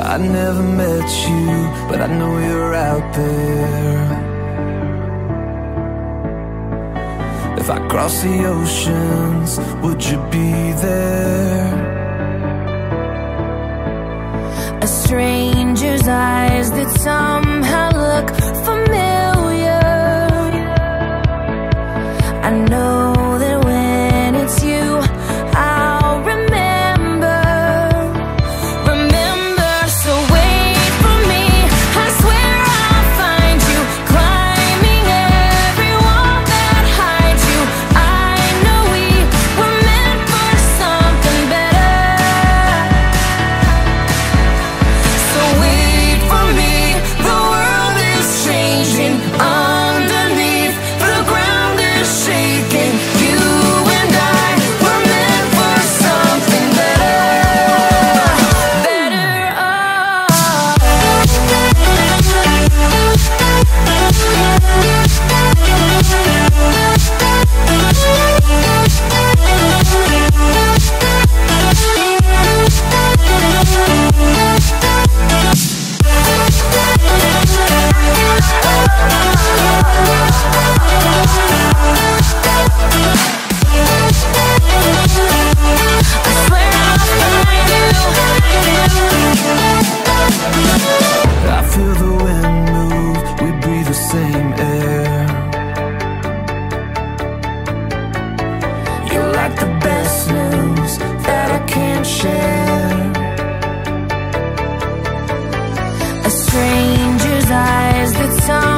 I never met you, but I know you're out there If I cross the oceans, would you be there? A stranger's eyes that somehow as the time